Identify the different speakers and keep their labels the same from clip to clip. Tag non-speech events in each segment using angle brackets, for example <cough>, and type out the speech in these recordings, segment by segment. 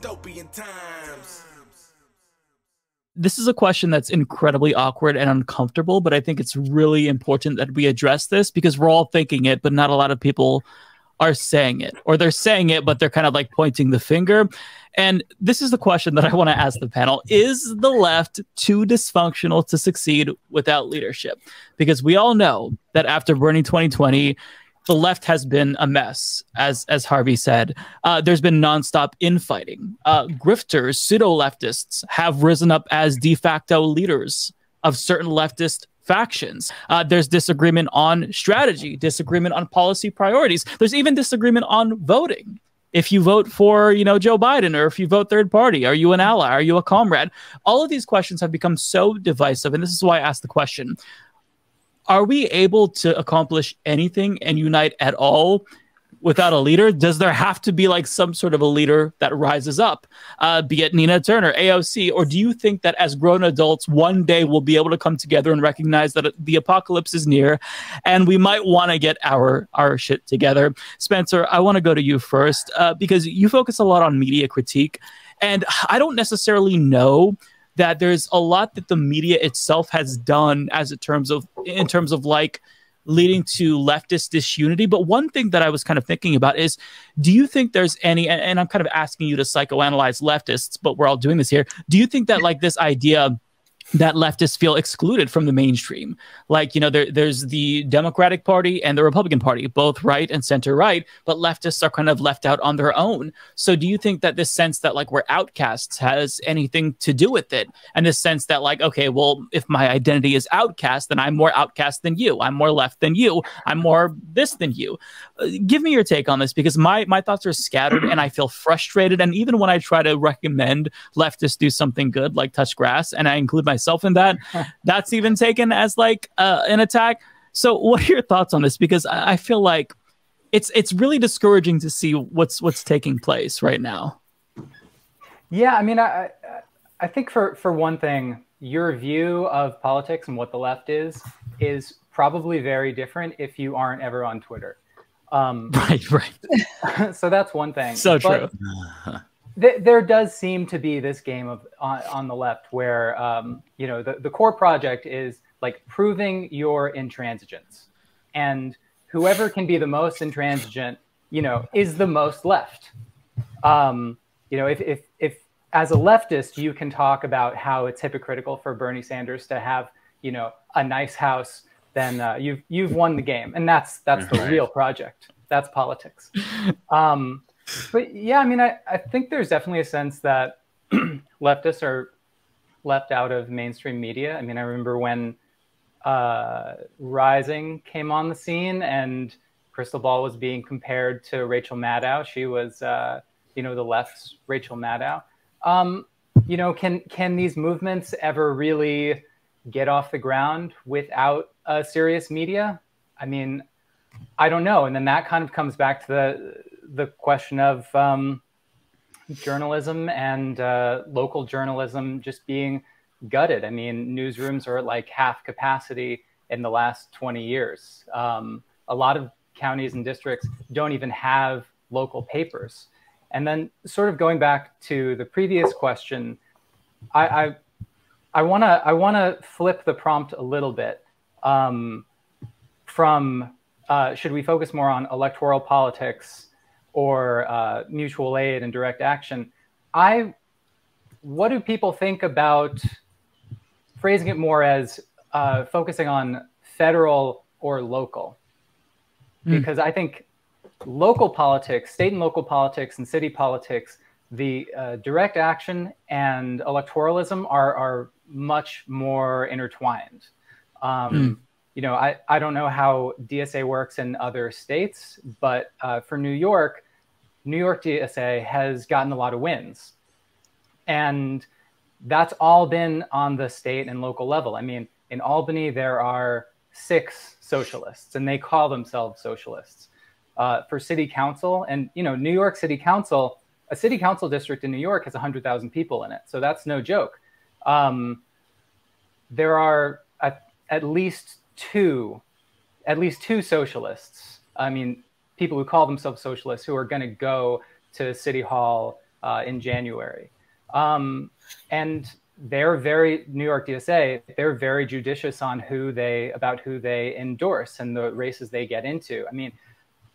Speaker 1: dystopian times.
Speaker 2: This is a question that's incredibly awkward and uncomfortable, but I think it's really important that we address this because we're all thinking it, but not a lot of people are saying it, or they're saying it, but they're kind of like pointing the finger. And this is the question that I want to ask the panel Is the left too dysfunctional to succeed without leadership? Because we all know that after Bernie 2020, the left has been a mess, as as Harvey said. Uh, there's been nonstop infighting. Uh, grifters, pseudo leftists have risen up as de facto leaders of certain leftist factions. Uh, there's disagreement on strategy, disagreement on policy priorities. There's even disagreement on voting. If you vote for, you know, Joe Biden, or if you vote third party, are you an ally? Are you a comrade? All of these questions have become so divisive, and this is why I asked the question: Are we able to accomplish anything and unite at all without a leader? Does there have to be like some sort of a leader that rises up, uh, be it Nina Turner, AOC, or do you think that as grown adults, one day we'll be able to come together and recognize that the apocalypse is near, and we might want to get our our shit together? Spencer, I want to go to you first uh, because you focus a lot on media critique, and I don't necessarily know that there's a lot that the media itself has done as in terms of in terms of like leading to leftist disunity. But one thing that I was kind of thinking about is do you think there's any, and, and I'm kind of asking you to psychoanalyze leftists, but we're all doing this here. Do you think that like this idea that leftists feel excluded from the mainstream. Like, you know, there, there's the Democratic Party and the Republican Party, both right and center right, but leftists are kind of left out on their own. So, do you think that this sense that like we're outcasts has anything to do with it? And this sense that, like, okay, well, if my identity is outcast, then I'm more outcast than you. I'm more left than you. I'm more this than you. Uh, give me your take on this because my, my thoughts are scattered and I feel frustrated. And even when I try to recommend leftists do something good, like touch grass, and I include my myself in that. <laughs> That's even taken as like uh, an attack. So, what are your thoughts on this? Because I, I feel like it's it's really discouraging to see what's what's taking place right now.
Speaker 3: Yeah, I mean, I I think for for one thing, your view of politics and what the left is is probably very different if you aren't ever on Twitter.
Speaker 2: Um, <laughs> right, right. <laughs>
Speaker 3: so that's one thing.
Speaker 2: So true.
Speaker 3: Th- there does seem to be this game of on, on the left where um, you know the, the core project is like proving your intransigence. And whoever can be the most intransigent you know is the most left. Um, you know if, if if as a leftist you can talk about how it's hypocritical for bernie sanders to have you know a nice house then uh, you've you've won the game. And that's that's the right. real project. That's politics. Um, but yeah, I mean, I, I think there's definitely a sense that <clears throat> leftists are left out of mainstream media. I mean, I remember when uh, Rising came on the scene and Krystal Ball was being compared to Rachel Maddow. She was, uh, you know, the left's Rachel Maddow. Um, you know, can can these movements ever really get off the ground without a serious media? I mean, I don't know. And then that kind of comes back to the the question of um, journalism and uh, local journalism just being gutted. I mean, newsrooms are at like half capacity in the last 20 years. Um, a lot of counties and districts don't even have local papers. And then, sort of going back to the previous question, I I want to I want to flip the prompt a little bit um, from uh, should we focus more on electoral politics or uh, mutual aid and direct action. I, what do people think about phrasing it more as uh, focusing on federal or local? Mm. Because I think local politics, state and local politics, and city politics, the uh, direct action and electoralism are are much more intertwined. Um, mm you know, I, I don't know how DSA works in other states, but uh, for New York, New York DSA has gotten a lot of wins. And that's all been on the state and local level. I mean, in Albany, there are six socialists, and they call themselves socialists. Uh, for city council, and you know, New York City Council, a city council district in New York has 100,000 people in it, so that's no joke. Um, there are at least two, at least two socialists. I mean, people who call themselves socialists who are going to go to City Hall uh, in January. Um, and they're very New York DSA. They're very judicious on who they about who they endorse and the races they get into. I mean,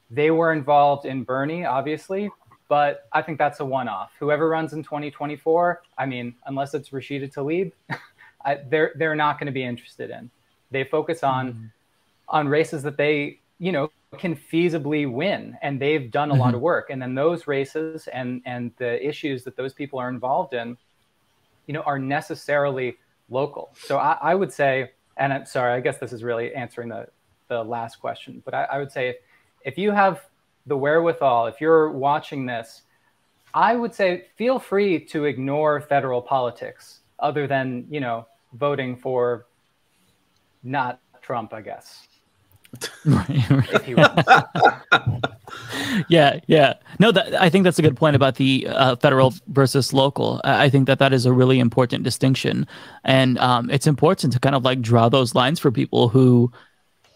Speaker 3: they were involved in Bernie, obviously, but I think that's a one-off. Whoever runs in 2024, I mean, unless it's Rashida Tlaib, <laughs> I, they're they're not going to be interested in. They focus on mm-hmm. on races that they you know can feasibly win, and they've done a mm-hmm. lot of work. And then those races and and the issues that those people are involved in, you know, are necessarily local. So I, I would say, and I'm sorry, I guess this is really answering the the last question, but I, I would say if, if you have the wherewithal, if you're watching this, I would say feel free to ignore federal politics other than, you know, voting for not Trump, I guess. <laughs> right. <laughs>
Speaker 2: yeah, yeah. No, that, I think that's a good point about the uh, federal versus local. I think that that is a really important distinction, and um, it's important to kind of like draw those lines for people who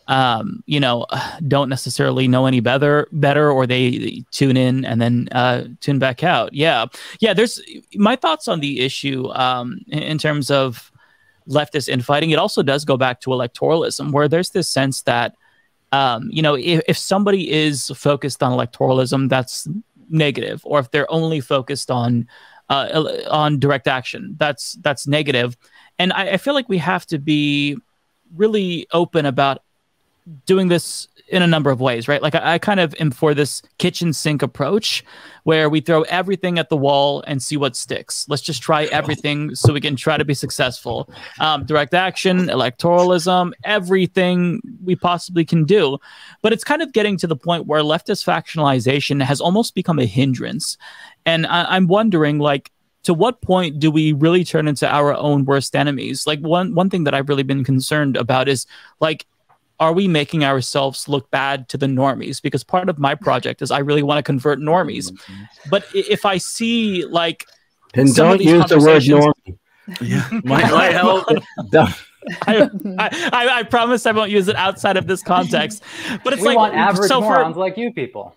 Speaker 2: um, you know, <sighs> don't necessarily know any better, better, or they tune in and then uh, tune back out. Yeah, yeah. There's my thoughts on the issue um, in, in terms of leftist infighting. It also does go back to electoralism, where there's this sense that, um, you know, if, if somebody is focused on electoralism, that's negative, or if they're only focused on uh, on direct action, that's that's negative. And I, I feel like we have to be really open about doing this in a number of ways, right? Like I, I, kind of am for this kitchen sink approach where we throw everything at the wall and see what sticks. Let's just try everything so we can try to be successful. Um, direct action, electoralism, everything we possibly can do. But it's kind of getting to the point where leftist factionalization has almost become a hindrance. And I, I'm wondering, like, to what point do we really turn into our own worst enemies? Like one one thing that I've really been concerned about is like are we making ourselves look bad to the normies? Because part of my project is I really want to convert normies. Mm-hmm. But if I see like
Speaker 4: and don't use the word normie.
Speaker 1: Yeah, <laughs> my, might <laughs> help.
Speaker 2: I, I, I, promise I won't use it outside of this context. But it's
Speaker 3: we
Speaker 2: like
Speaker 3: want average so morons for, like you people.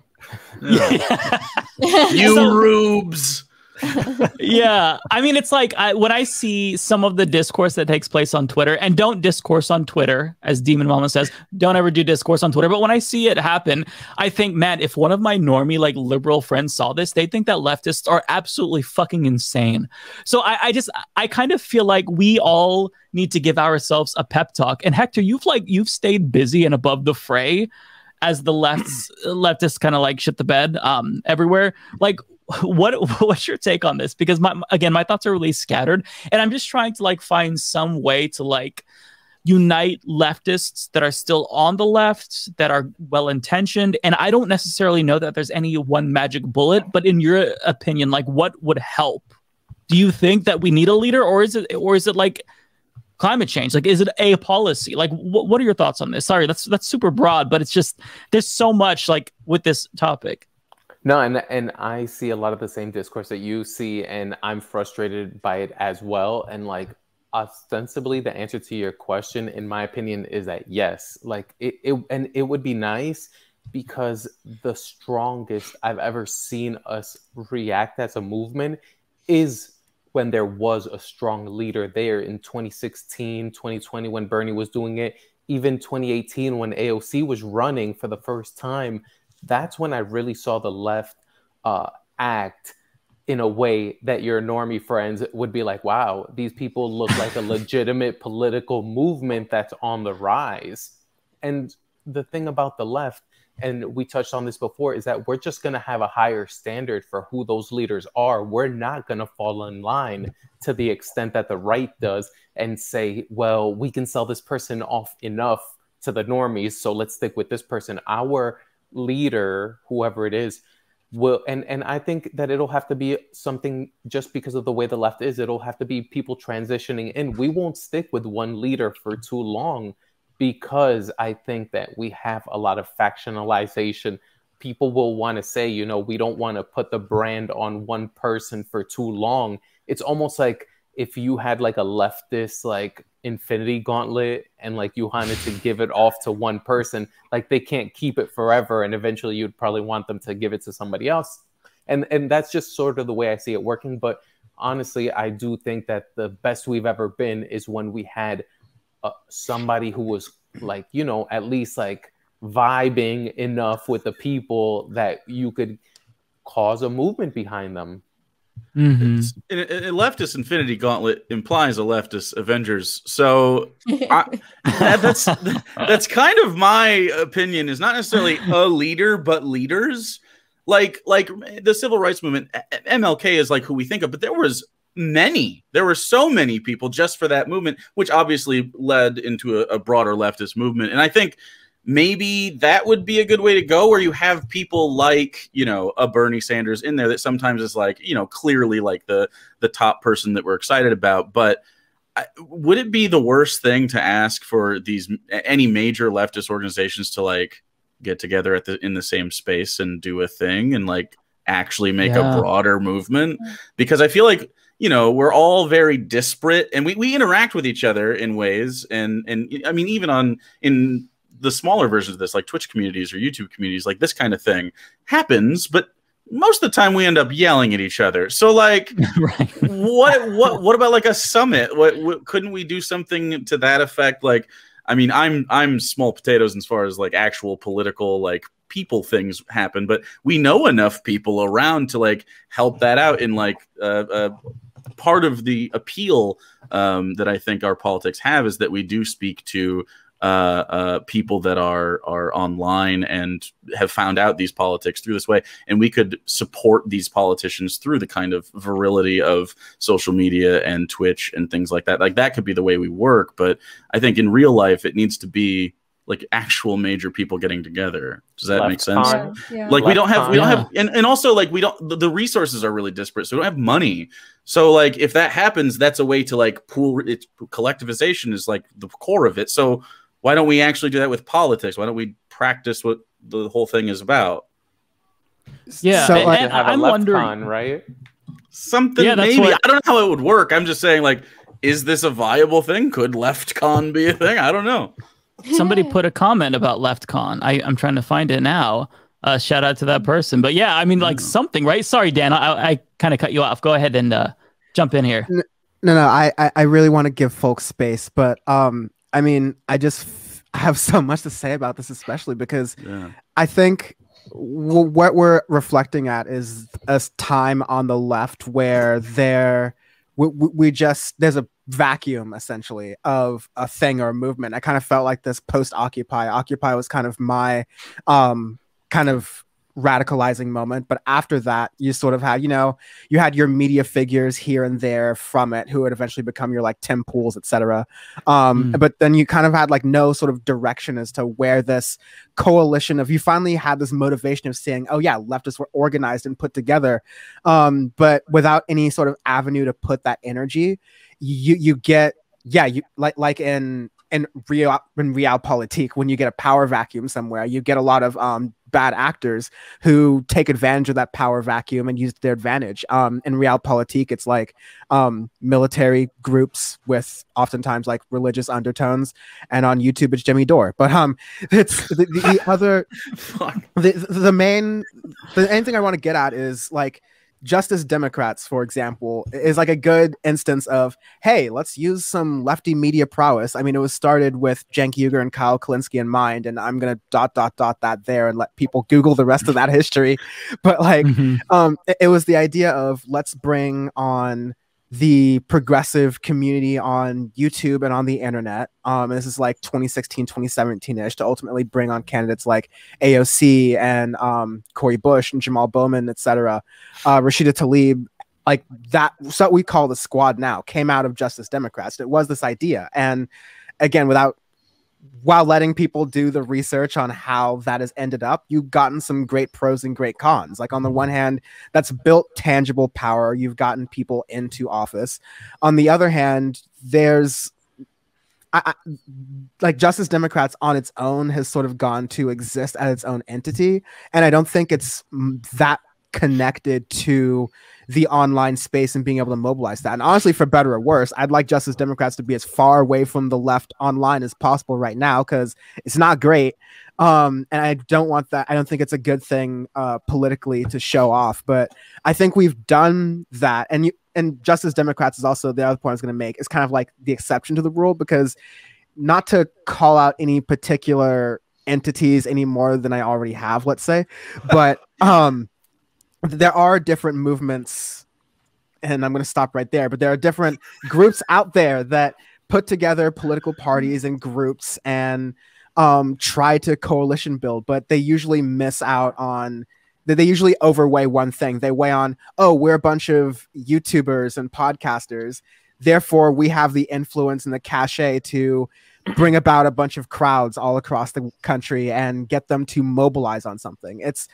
Speaker 1: Yeah. <laughs> you so, rubes <laughs>
Speaker 2: yeah, I mean, it's like I, when I see some of the discourse that takes place on Twitter, and don't discourse on Twitter, as Demon Mama says, don't ever do discourse on Twitter. But when I see it happen, I think, man, if one of my normie like liberal friends saw this, they think that leftists are absolutely fucking insane. So I, I just, I kind of feel like we all need to give ourselves a pep talk. And Hector, you've like you've stayed busy and above the fray as the lefts <clears throat> leftists kind of like shit the bed um everywhere like what <laughs> what's your take on this? Because my again, my thoughts are really scattered, and I'm just trying to like find some way to like unite leftists that are still on the left that are well intentioned and i don't necessarily know that there's any one magic bullet but in your opinion like what would help? Do you think that we need a leader or is it or is it like climate change? Like is it a policy? Like wh- what are your thoughts on this? Sorry that's that's super broad but it's just there's so much like with this topic
Speaker 5: no, and and I see a lot of the same discourse that you see, and I'm frustrated by it as well. And like ostensibly, the answer to your question, in my opinion, is that yes. Like it, it and it would be nice because the strongest I've ever seen us react as a movement is when there was a strong leader there in 2016, 2020 when Bernie was doing it, even 2018 when AOC was running for the first time that's when I really saw the left uh, act in a way that your normie friends would be like, wow, these people look like a <laughs> legitimate political movement that's on the rise. And the thing about the left, and we touched on this before, is that we're just going to have a higher standard for who those leaders are. We're not going to fall in line to the extent that the right does and say, well, we can sell this person off enough to the normies, so let's stick with this person. Our leader, whoever it is, will and and I think that it'll have to be something just because of the way the left is. It'll have to be people transitioning in. We won't stick with one leader for too long because I think that we have a lot of factionalization. People will want to say, you know, we don't want to put the brand on one person for too long. It's almost like if you had like a leftist like infinity gauntlet and like you wanted to give it off to one person like they can't keep it forever and eventually you'd probably want them to give it to somebody else and and that's just sort of the way I see it working. But honestly, I do think that the best we've ever been is when we had uh, somebody who was like you know at least like vibing enough with the people that you could cause a movement behind them.
Speaker 2: Mhm.
Speaker 1: a, a leftist Infinity Gauntlet implies a leftist Avengers. So I, <laughs> that, that's that's kind of my opinion. Is not necessarily a leader, but leaders. Like like the civil rights movement, MLK is like who we think of, but there was many. There were so many people just for that movement, which obviously led into a, a broader leftist movement. And I think maybe that would be a good way to go where you have people like you know a bernie sanders in there that sometimes is like you know clearly like the the top person that we're excited about but I, would it be the worst thing to ask for these any major leftist organizations to like get together at the in the same space and do a thing and like actually make
Speaker 2: Yeah.
Speaker 1: a broader movement because i feel like you know we're all very disparate and we, we interact with each other in ways and and i mean even on in the smaller versions of this like twitch communities or youtube communities like this kind of thing happens but most of the time we end up yelling at each other. So like <laughs>
Speaker 2: right.
Speaker 1: what what what about like a summit? What, what couldn't we do something to that effect? Like i mean i'm i'm small potatoes as far as like actual political like people things happen but we know enough people around to like help that out in like uh, uh part of the appeal um that i think our politics have is that we do speak to uh, uh, people that are are online and have found out these politics through this way, and we could support these politicians through the kind of virility of social media and Twitch and things like that. Like that could be the way we work, but I think in real life it needs to be like actual major people getting together. Does that make sense?
Speaker 6: Yeah, yeah.
Speaker 1: like we don't have we don't
Speaker 2: Yeah.
Speaker 1: have and, and also like we don't the, the resources are really disparate so we don't have money so like if that happens that's a way to like pool it's collectivization is like the core of it so why don't we actually do that with politics why don't we practice what the whole thing is about
Speaker 2: Yeah,
Speaker 4: So,
Speaker 2: and-
Speaker 4: like,
Speaker 5: You
Speaker 2: and
Speaker 5: have a
Speaker 2: I'm
Speaker 5: left
Speaker 2: wondering.
Speaker 5: con, right?
Speaker 1: something
Speaker 2: Yeah,
Speaker 1: maybe
Speaker 2: what-
Speaker 1: i don't know how it would work i'm just saying like is this a viable thing could left con be a thing i don't know
Speaker 2: somebody put a comment about LeftCon. I, I'm trying to find it now. Uh, shout out to that person. But yeah, I mean, like something, right? Sorry, Dan, I, I kind of cut you off. Go ahead and uh, jump in here.
Speaker 7: No, no, I, I, I really want to give folks space, but um, I mean, I just f- have <laughs> so much to say about this, especially because
Speaker 1: yeah
Speaker 7: I think w- what we're reflecting at is a time on the left where there we, we just there's a vacuum essentially of a thing or a movement. I kind of felt like this post Occupy. Occupy was kind of my um kind of radicalizing moment but after that you sort of had you know you had your media figures here and there from it who would eventually become your like tim pools etc um
Speaker 2: Mm.
Speaker 7: but then you kind of had like no sort of direction as to where this coalition of you finally had this motivation of saying oh yeah leftists were organized and put together um but without any sort of avenue to put that energy you you get yeah you like like in in real in realpolitik when you get a power vacuum somewhere you get a lot of um bad actors who take advantage of that power vacuum and use their advantage um in realpolitik it's like um military groups with oftentimes like religious undertones and on youtube it's jimmy dore but um <laughs> it's the, the, the other <laughs>
Speaker 1: Fuck.
Speaker 7: the, the main the main thing I want to get at is like Justice Democrats, for example, is like a good instance of hey, let's use some lefty media prowess. I mean, it was started with Cenk Uygur and Kyle Kulinski in mind, and I'm gonna dot dot dot that there and let people Google the rest of that history. <laughs> But like,
Speaker 2: Mhm.
Speaker 7: um it, it was the idea of let's bring on the progressive community on YouTube and on the internet. Um, this is like 2016, 2017 ish to ultimately bring on candidates like AOC and um, Cori Bush and Jamal Bowman, etc. Uh, Rashida Tlaib, like that, so we call the squad now, came out of Justice Democrats. It was this idea, and again, without while letting people do the research on how that has ended up, you've gotten some great pros and great cons. Like on the one hand, that's built tangible power. You've gotten people into office. On the other hand, there's I, I, like Justice Democrats on its own has sort of gone to exist as its own entity, and I don't think it's that connected to the online space and being able to mobilize that. And honestly, for better or worse, I'd like Justice Democrats to be as far away from the left online as possible right now because it's not great. Um, and I don't want that. I don't think it's a good thing uh, politically to show off. But I think we've done that. And you, and Justice Democrats is also the other point I was going to make is kind of like the exception to the rule because not to call out any particular entities any more than I already have, let's say, but <laughs> um, there are different movements, and I'm going to stop right there. But there are different groups out there that put together political parties and groups and um, try to coalition build, but they usually miss out on that they usually overweigh one thing. They weigh on, oh, we're a bunch of YouTubers and podcasters. Therefore, we have the influence and the cachet to bring about a bunch of crowds all across the country and get them to mobilize on something. It's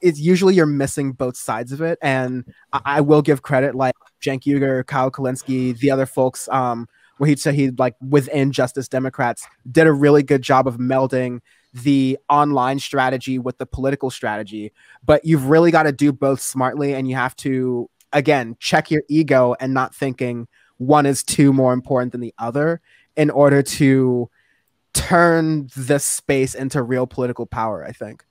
Speaker 7: it's usually you're missing both sides of it. And I, I will give credit like Cenk Uygur, Kyle Kulinski, the other folks, um, where he'd say he like within Justice Democrats did a really good job of melding the online strategy with the political strategy. But you've really got to do both smartly and you have to again check your ego and not thinking one is too more important than the other in order to turn this space into real political power, I think.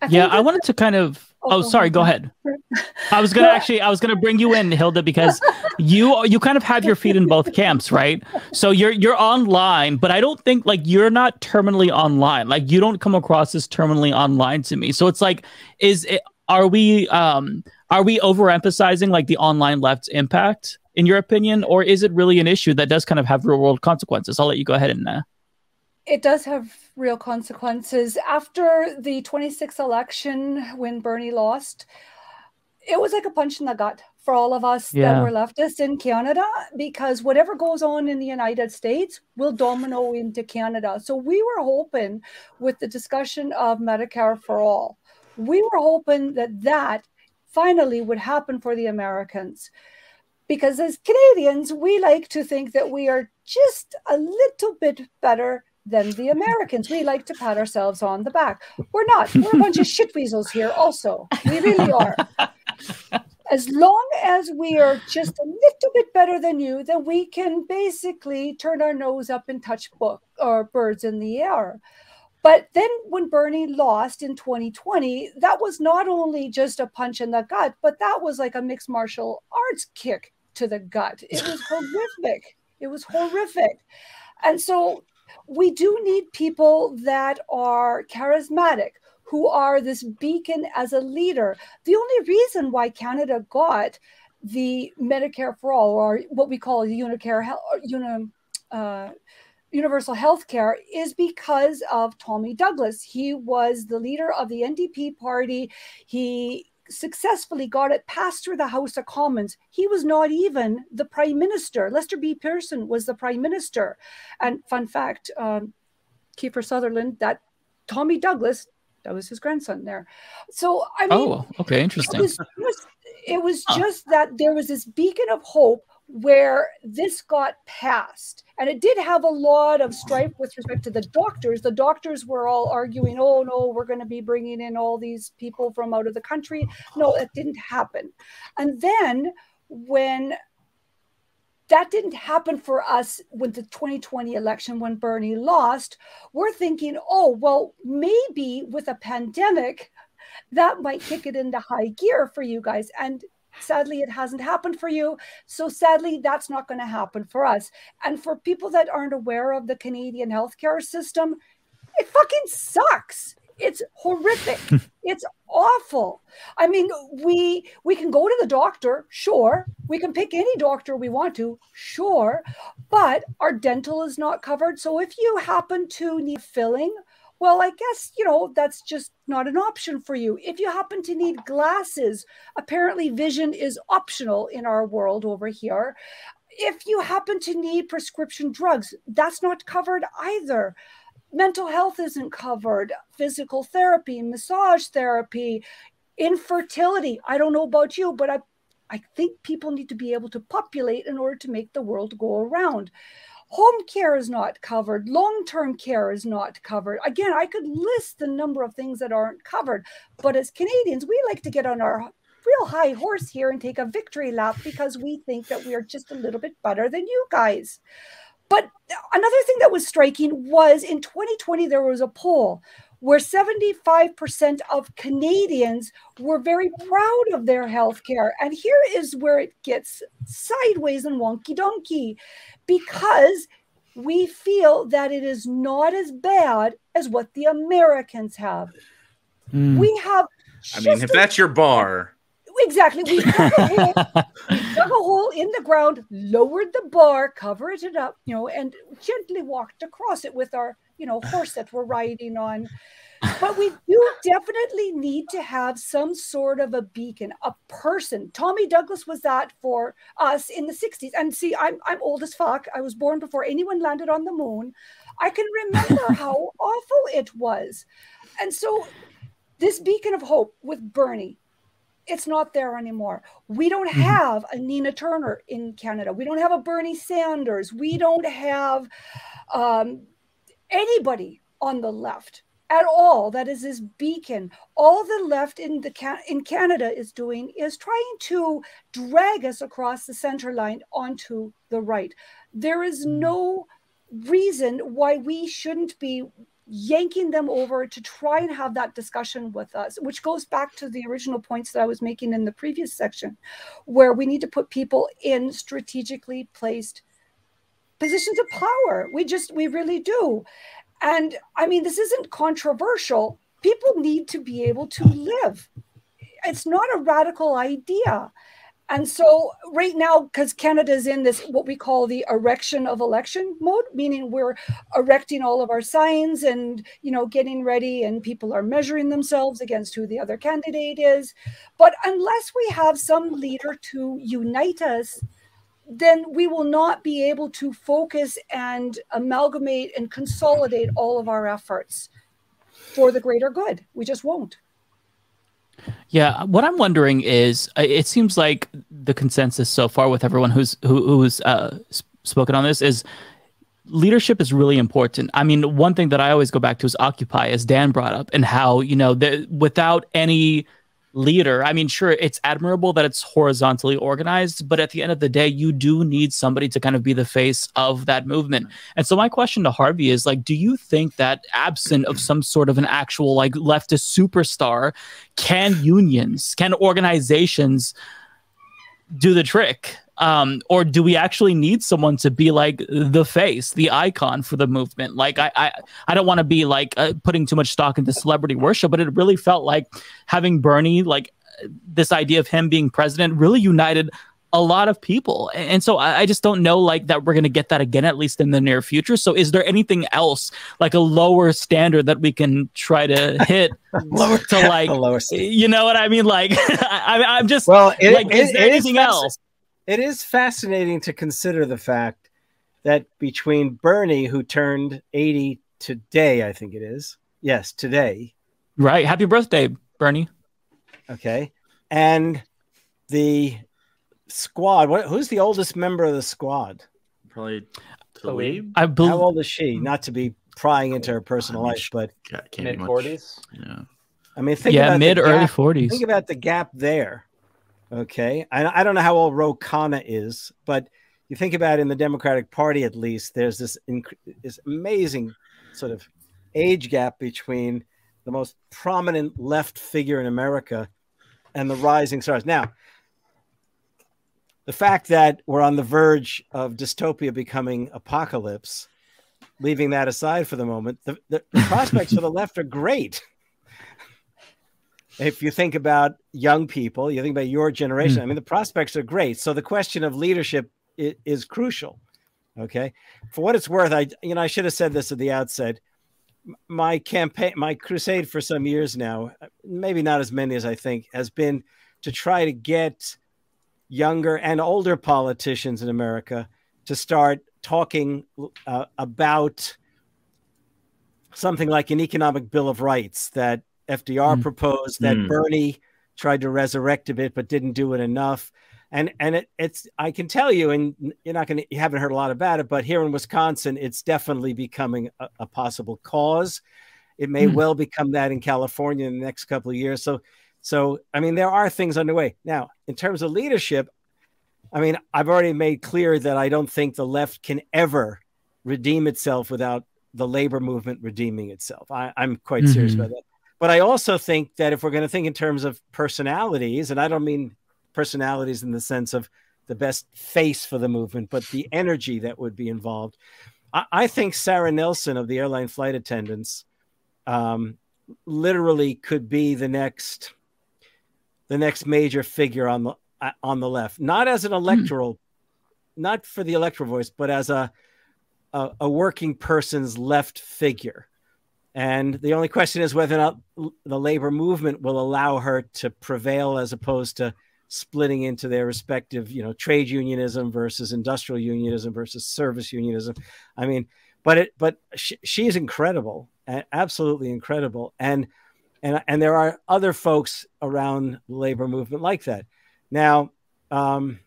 Speaker 2: I yeah, I wanted to kind of Oh, oh sorry, go ahead. <laughs> I was gonna actually, I was gonna bring you in, Hilda, because you you kind of have your feet in both camps, right? So you're you're online, but I don't think like you're not terminally online. Like you don't come across as terminally online to me. So it's like, is it? Are we um are we overemphasizing like the online left's impact in your opinion, or is it really an issue that does kind of have real world consequences? I'll let you go ahead and. Uh...
Speaker 6: It does have real consequences. After the 26th election, when Bernie lost, it was like a punch in the gut for all of us yeah. that were leftists in Canada because whatever goes on in the United States will domino into Canada. So we were hoping with the discussion of Medicare for all, we were hoping that that finally would happen for the Americans because as Canadians, we like to think that we are just a little bit better than the Americans. We like to pat ourselves on the back. We're not. We're a bunch of shit weasels here, also. We really are. As long as we are just a little bit better than you, then we can basically turn our nose up and touch book or birds in the air. But then when Bernie lost in 2020, that was not only just a punch in the gut, but that was like a mixed martial arts kick to the gut. It was <laughs> horrific. It was horrific. And so we do need people that are charismatic, who are this beacon as a leader. The only reason why Canada got the Medicare for all, or what we call the Unicare, uni, uh, universal health care, is because of Tommy Douglas. He was the leader of the NDP party. He successfully got it passed through the House of Commons. He was not even the prime minister. Lester B. Pearson was the prime minister. And fun fact, um, Kiefer Sutherland, that Tommy Douglas, that was his grandson there. So I mean,
Speaker 2: oh, okay, interesting.
Speaker 6: It was, was, it was just that there was this beacon of hope where this got passed. And it did have a lot of strife with respect to the doctors. The doctors were all arguing, oh, no, we're going to be bringing in all these people from out of the country. No, it didn't happen. And then when that didn't happen for us with the 2020 election when Bernie lost, we're thinking, oh, well, maybe with a pandemic, that might kick it into high gear for you guys. And Sadly, it hasn't happened for you. So sadly, that's not going to happen for us. And for people that aren't aware of the Canadian healthcare system, it fucking sucks. It's horrific. <laughs> it's awful. I mean, we we can go to the doctor, sure. We can pick any doctor we want to, sure. But our dental is not covered. So if you happen to need filling well, I guess, you know, that's just not an option for you. If you happen to need glasses, apparently vision is optional in our world over here. If you happen to need prescription drugs, that's not covered either. Mental health isn't covered, physical therapy, massage therapy, infertility. I don't know about you, but I I think people need to be able to populate in order to make the world go around. Home care is not covered. Long term care is not covered. Again, I could list the number of things that aren't covered. But as Canadians, we like to get on our real high horse here and take a victory lap because we think that we are just a little bit better than you guys. But another thing that was striking was in 2020, there was a poll where 75% of Canadians were very proud of their health care. And here is where it gets sideways and wonky donkey because we feel that it is not as bad as what the Americans have. Mm. We have.
Speaker 1: I mean, if that's your bar.
Speaker 6: Exactly. We dug, a <laughs> hole, we dug a hole in the ground, lowered the bar, covered it up, you know, and gently walked across it with our, you know, horse that we're riding on. But we do definitely need to have some sort of a beacon, a person. Tommy Douglas was that for us in the 60s. And see, I'm I'm old as fuck. I was born before anyone landed on the moon. I can remember <laughs> how awful it was. And so this beacon of hope with Bernie, it's not there anymore. We don't mm-hmm. have a Nina Turner in Canada. We don't have a Bernie Sanders. We don't have um, anybody on the left at all that is this beacon. All the left in the in Canada is doing is trying to drag us across the center line onto the right. There is mm-hmm. no reason why we shouldn't be yanking them over to try and have that discussion with us, which goes back to the original points that I was making in the previous section, where we need to put people in strategically placed positions of power. We just, we really do. And I mean, this isn't controversial. People need to be able to live. It's not a radical idea. And so right now, because Canada's in this what we call the erection of election mode, meaning we're erecting all of our signs and you know getting ready, and people are measuring themselves against who the other candidate is. But unless we have some leader to unite us, then we will not be able to focus and amalgamate and consolidate all of our efforts for the greater good. We just won't.
Speaker 2: Yeah, what I'm wondering is, uh, it seems like the consensus so far with everyone who's who, who's uh, spoken on this is leadership is really important. I mean, one thing that I always go back to is Occupy, as Dan brought up, and how you know the, without any leader. I mean, sure, it's admirable that it's horizontally organized, but at the end of the day, you do need somebody to kind of be the face of that movement. And so my question to Harvey is like, do you think that absent of some sort of an actual like leftist superstar, can unions, can organizations do the trick? Um, or do we actually need someone to be like the face, the icon for the movement? Like, I, I, I don't want to be like uh, putting too much stock into celebrity worship, but it really felt like having Bernie, like this idea of him being president, really united a lot of people. And so I, I just don't know like that we're going to get that again, at least in the near future. So is there anything else like a lower standard that we can try to <laughs> hit lower, to like, <laughs> lower you know what I mean? Like, <laughs> I, am just, well, it, like, it, is there anything else?
Speaker 8: It is fascinating to consider the fact that between Bernie, who turned 80 today, I think it is. Yes, today.
Speaker 2: Right. Happy birthday, Bernie.
Speaker 8: Okay. And the squad. What, who's the oldest member of the squad?
Speaker 1: Probably Tlaib.
Speaker 2: I believe.
Speaker 8: How old is she? Not to be prying into her personal life, but
Speaker 3: mid forties.
Speaker 1: Yeah.
Speaker 8: I mean, think
Speaker 2: yeah, mid early
Speaker 8: forties. Think about the gap there. Okay. I, I don't know how old Ro Khanna is, but you think about it, in the Democratic Party, at least, there's this, inc- this amazing sort of age gap between the most prominent left figure in America and the rising stars. Now, the fact that we're on the verge of dystopia becoming apocalypse, leaving that aside for the moment, the, the prospects for the <laughs> left are great if you think about young people, you think about your generation. Mm. I mean, the prospects are great. So the question of leadership is, is, crucial. Okay, for what it's worth, I you know I should have said this at the outset. My campaign, my crusade for some years now, maybe not as many as I think, has been to try to get younger and older politicians in America to start talking uh, about something like an economic bill of rights that FDR mm. proposed that mm. Bernie tried to resurrect a bit, but didn't do it enough. And and it, it's I can tell you, and you're not gonna you haven't heard a lot about it, but here in Wisconsin, it's definitely becoming a, a possible cause. It may mm. well become that in California in the next couple of years. So So, I mean, there are things underway. Now, in terms of leadership, I mean, I've already made clear that I don't think the left can ever redeem itself without the labor movement redeeming itself. I, am quite mm-hmm. serious about that. But I also think that if we're going to think in terms of personalities, and I don't mean personalities in the sense of the best face for the movement, but the energy that would be involved, I, I think Sara Nelson of the airline flight attendants um, literally could be the next the next major figure on the uh, on the left, not as an electoral, hmm. not for the electoral voice, but as a, a, a working person's left figure. And the only question is whether or not the labor movement will allow her to prevail as opposed to splitting into their respective, you know, trade unionism versus industrial unionism versus service unionism. I mean, but it, but she, she's incredible, absolutely incredible. And, and, and there are other folks around the labor movement like that. Now, um,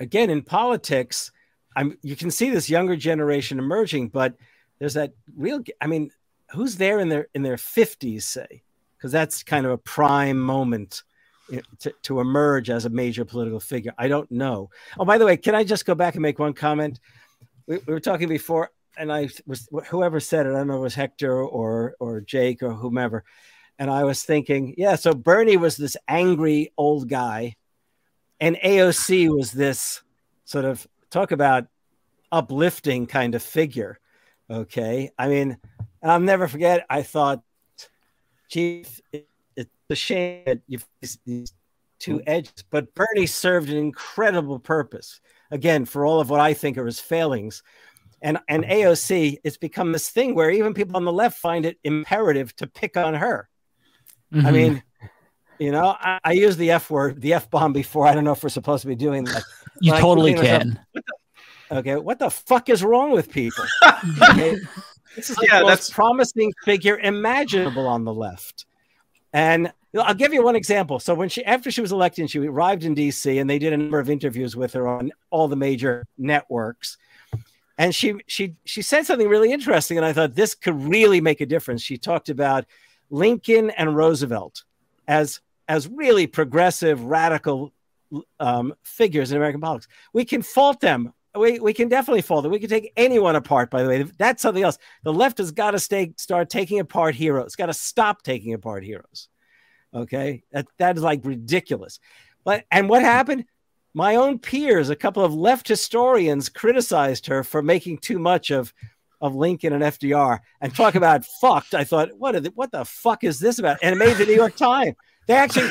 Speaker 8: again, in politics, I'm, you can see this younger generation emerging, but there's that real, I mean, who's there in their, in their fifties, say, because that's kind of a prime moment to, to emerge as a major political figure. I don't know. Oh, by the way, can I just go back and make one comment? We, we were talking before, and I was whoever said it. I don't know it was Hector or or Jake or whomever. And I was thinking, yeah. So Bernie was this angry old guy and AOC was this sort of talk about uplifting kind of figure. Okay. I mean, I'll never forget, I thought, Chief, it, it's a shame that you've these two edges, but Bernie served an incredible purpose. Again, for all of what I think are his failings. And, and AOC, it's become this thing where even people on the left find it imperative to pick on her. Mm-hmm. I mean, you know, I, I use the F word, the F bomb before. I don't know if we're supposed to be doing that.
Speaker 2: you totally can.
Speaker 8: Myself, what the, okay, what the fuck is wrong with people? <laughs> Okay? This is the yeah, most that's... promising figure imaginable on the left. And I'll give you one example. So when she, after she was elected, she arrived in D.C. and they did a number of interviews with her on all the major networks. And she she she said something really interesting, and I thought this could really make a difference. She talked about Lincoln and Roosevelt as as really progressive, radical um, figures in American politics. We can fault them. We, we can definitely fault them. We can take anyone apart, by the way. That's something else. The left has got to stay, start taking apart heroes, got to stop taking apart heroes. Okay. That, that is like ridiculous. But, and what happened? My own peers, a couple of left historians, criticized her for making too much of of Lincoln and FDR and talk about fucked. I thought, what, the, what the fuck is this about? And it made the New York Times. They actually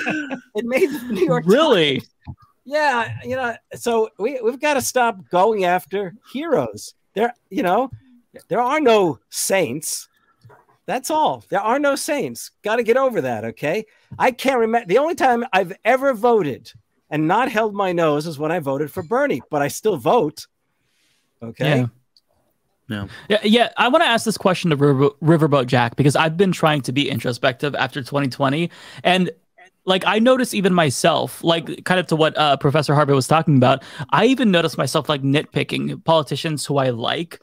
Speaker 8: it made the New York
Speaker 2: really.
Speaker 8: Times. Yeah, you know, so we we've got to stop going after heroes. There, you know, there are no saints. That's all. There are no saints. Got to get over that. Okay. I can't remember the only time I've ever voted and not held my nose is when I voted for Bernie, but I still vote. Okay.
Speaker 2: Yeah. Yeah. Yeah. Yeah. I want to ask this question to River, Riverboat Jack because I've been trying to be introspective after 2020. And like I notice even myself, like kind of to what uh, Professor Harvey was talking about, I even notice myself like nitpicking politicians who I like,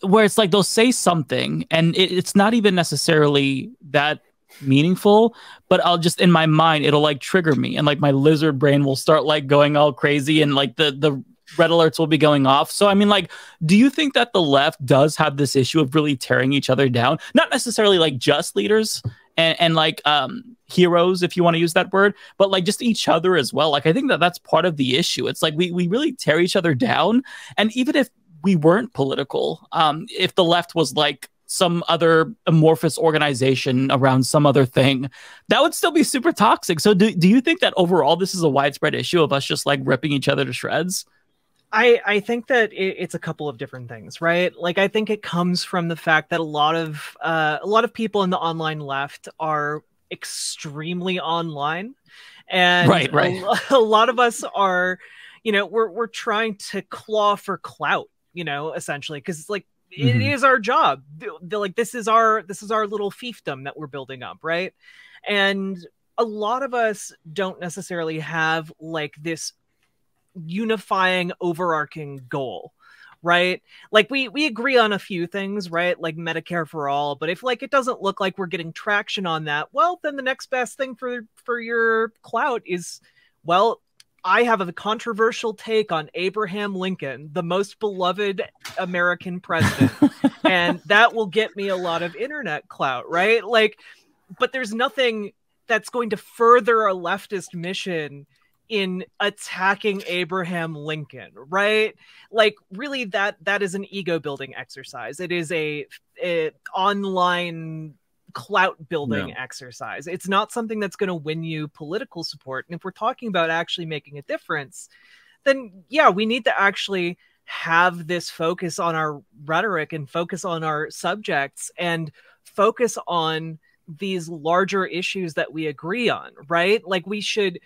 Speaker 2: where it's like they'll say something and it, it's not even necessarily that meaningful, but I'll just in my mind it'll like trigger me and like my lizard brain will start like going all crazy and like the the red alerts will be going off. So I mean like do you think that the left does have this issue of really tearing each other down? Not necessarily like just leaders and, and like um heroes if you want to use that word but like just each other as well. Like i think that that's part of the issue. It's like we we really tear each other down and even if we weren't political um if the left was like some other amorphous organization around some other thing that would still be super toxic. So do, do you think that overall this is a widespread issue of us just like ripping each other to shreds
Speaker 9: I, I think that it, it's a couple of different things, right? Like I think it comes from the fact that a lot of uh, a lot of people in the online left are extremely online, and
Speaker 2: right, right.
Speaker 9: A, <laughs> a lot of us are, you know, we're we're trying to claw for clout, you know, essentially, because it's like mm-hmm. it is our job. They're like this is our this is our little fiefdom that we're building up, right? And a lot of us don't necessarily have like this unifying overarching goal right? Like we we agree on a few things, right? Like Medicare for all, but if like it doesn't look like we're getting traction on that, well, then the next best thing for for your clout is well, I have a controversial take on Abraham Lincoln, the most beloved American president, <laughs> and that will get me a lot of internet clout, right? Like but there's nothing that's going to further a leftist mission in attacking Abraham Lincoln, right? Like really that that is an ego building exercise. It is a, a online clout building no. exercise. It's not something that's going to win you political support. And if we're talking about actually making a difference, then yeah, we need to actually have this focus on our rhetoric and focus on our subjects and focus on these larger issues that we agree on, right? Like we should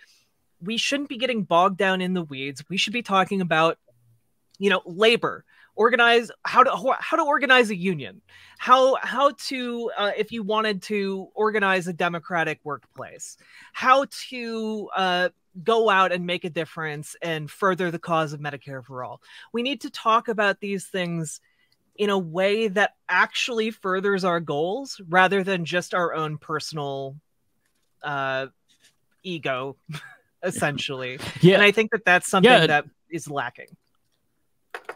Speaker 9: we shouldn't be getting bogged down in the weeds. We should be talking about, you know, labor, organize how to how to organize a union, how how to uh, if you wanted to organize a democratic workplace, how to uh, go out and make a difference and further the cause of Medicare for all. We need to talk about these things in a way that actually furthers our goals rather than just our own personal uh, ego <laughs> essentially. <laughs> Yeah. And I think that that's something yeah. that is lacking.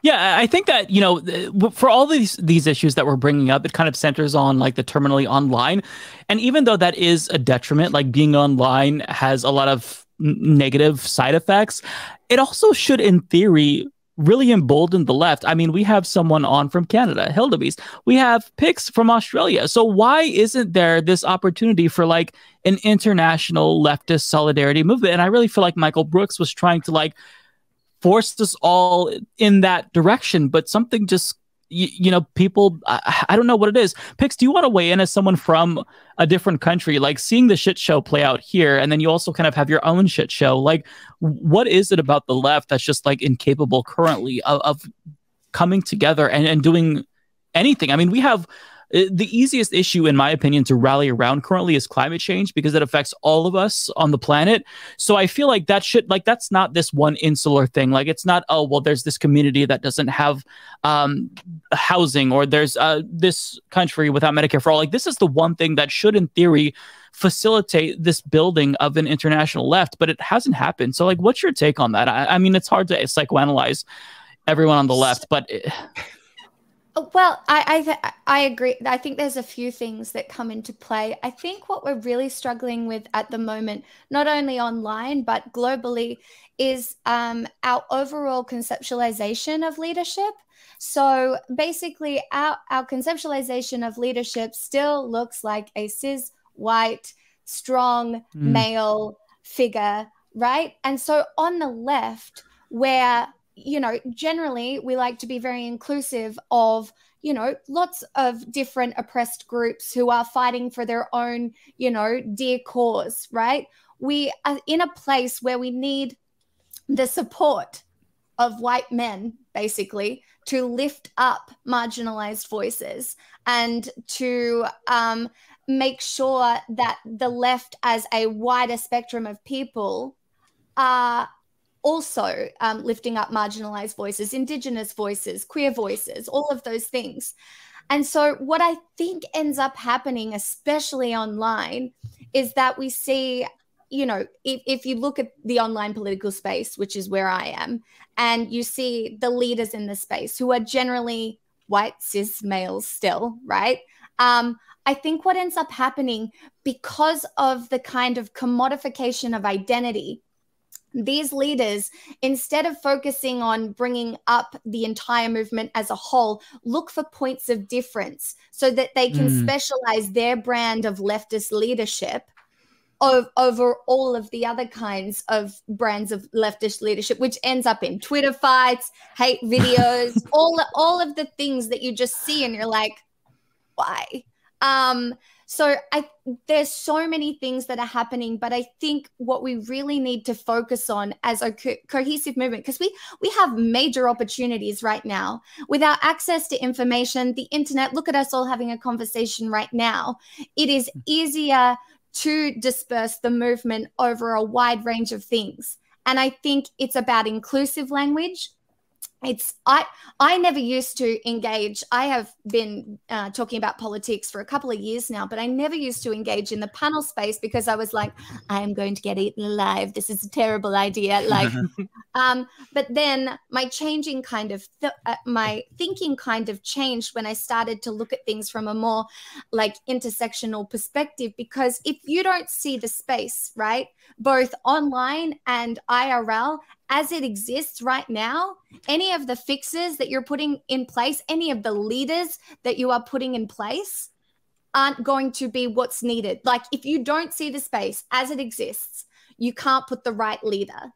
Speaker 2: Yeah, I think that you know, for all these these issues that we're bringing up, it kind of centers on like the terminally online, and even though that is a detriment, like being online has a lot of negative side effects, it also should, in theory, really emboldened the left. I mean, we have someone on from Canada, Hildebeest. We have Pix from Australia. So why isn't there this opportunity for like an international leftist solidarity movement? And I really feel like Michael Brooks was trying to like force us all in that direction, but something just you, you know, people, I, I, don't know what it is. Pix, do you want to weigh in as someone from a different country, like seeing the shit show play out here, and then you also kind of have your own shit show? Like, what is it about the left that's just like incapable currently of, of coming together and, and doing anything? I mean, we have the easiest issue, in my opinion, to rally around currently is climate change because it affects all of us on the planet. So I feel like that should, like, that's not this one insular thing. Like, it's not, oh, well, there's this community that doesn't have um, housing or there's uh, this country without Medicare for all. Like, this is the one thing that should, in theory, facilitate this building of an international left, but it hasn't happened. So, like, what's your take on that? I, I mean, it's hard to psychoanalyze everyone on the left, but. It,
Speaker 10: well, I I, th- I agree. I think there's a few things that come into play. I think what we're really struggling with at the moment, not only online but globally, is um, our overall conceptualization of leadership. So basically, our our conceptualization of leadership still looks like a cis white strong mm. male figure, right? And so on the left, where you know, generally we like to be very inclusive of, you know, lots of different oppressed groups who are fighting for their own, you know, dear cause, right? We are in a place where we need the support of white men, basically, to lift up marginalized voices and to um, make sure that the left, as a wider spectrum of people, are also um, lifting up marginalized voices, indigenous voices, queer voices, all of those things. And so, what I think ends up happening, especially online, is that we see, you know, if, if you look at the online political space, which is where I am, and you see the leaders in the space who are generally white cis males still, right? Um, I think what ends up happening because of the kind of commodification of identity these leaders, instead of focusing on bringing up the entire movement as a whole, look for points of difference so that they can mm. specialize their brand of leftist leadership over all of the other kinds of brands of leftist leadership, which ends up in Twitter fights, hate <laughs> videos, all all of the things that you just see and you're like, why? Um, so I there's so many things that are happening, but I think what we really need to focus on as a co- cohesive movement because we we have major opportunities right now with our access to information, the internet. Look at us all having a conversation right now. It is hmm. easier to disperse the movement over a wide range of things. And I think it's about inclusive language it's i i never used to engage i have been uh, talking about politics for a couple of years now but i never used to engage in the panel space because i was like i am going to get eaten alive. This is a terrible idea. Like <laughs> um but then my changing kind of th- uh, my thinking kind of changed when i started to look at things from a more like intersectional perspective because if you don't see the space right both online and irl as it exists right now, any of the fixes that you're putting in place, any of the leaders that you are putting in place aren't going to be what's needed. Like if you don't see the space as it exists, you can't put the right leader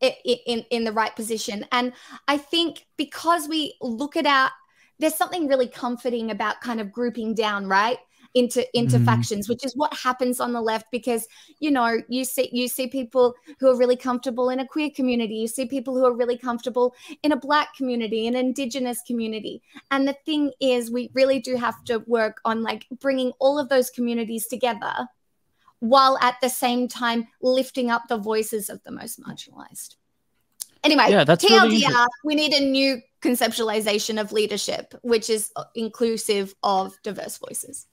Speaker 10: in, in, the right position. And I think because we look at our, there's something really comforting about kind of grouping down, right? Into into mm. factions which is what happens on the left because you know you see you see people who are really comfortable in a queer community. You see people who are really comfortable in a black community an indigenous community. And the thing is we really do have to work on like bringing all of those communities together while at the same time lifting up the voices of the most marginalized. Anyway yeah that's TLDR, really we need a new conceptualization of leadership which is inclusive of diverse voices